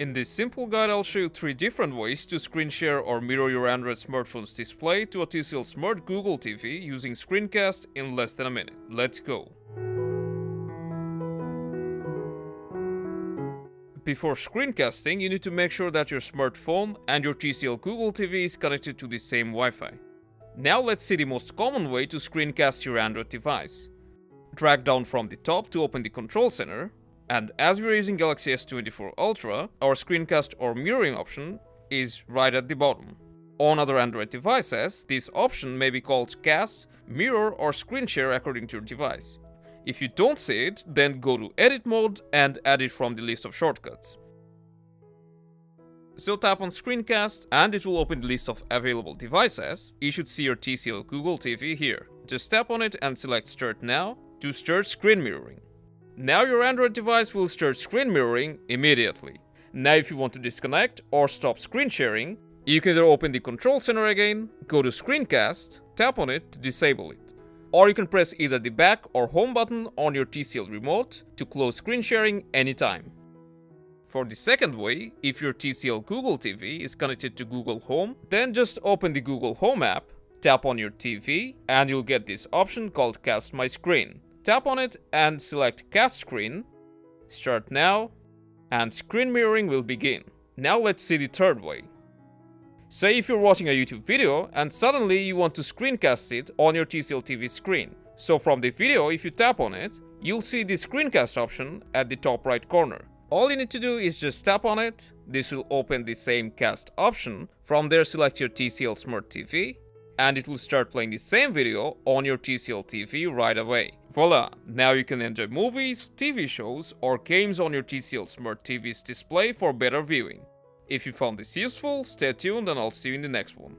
In this simple guide I'll show you 3 different ways to screen share or mirror your Android smartphone's display to a TCL Smart Google TV using Screencast in less than a minute. Let's go! Before screencasting, you need to make sure that your smartphone and your TCL Google TV is connected to the same Wi-Fi. Now let's see the most common way to screencast your Android device. Drag down from the top to open the control center and as we're using Galaxy S24 Ultra, our screencast or mirroring option is right at the bottom. On other Android devices, this option may be called cast, mirror or screen share according to your device. If you don't see it, then go to edit mode and add it from the list of shortcuts. So tap on screencast and it will open the list of available devices. You should see your TCL Google TV here. Just tap on it and select start now to start screen mirroring. Now your Android device will start screen mirroring immediately. Now if you want to disconnect or stop screen sharing, you can either open the control center again, go to screencast, tap on it to disable it. Or you can press either the back or home button on your TCL remote to close screen sharing anytime. For the second way, if your TCL Google TV is connected to Google Home, then just open the Google Home app, tap on your TV, and you'll get this option called Cast My Screen. Tap on it and select Cast Screen. Start now, and screen mirroring will begin. Now let's see the third way. Say if you're watching a YouTube video and suddenly you want to screencast it on your TCL TV screen. So from the video, if you tap on it, you'll see the screencast option at the top right corner. All you need to do is just tap on it, this will open the same cast option. From there select your TCL Smart TV and it will start playing the same video on your TCL TV right away. Voila! Now you can enjoy movies, TV shows or games on your TCL Smart TV's display for better viewing. If you found this useful, stay tuned and I'll see you in the next one.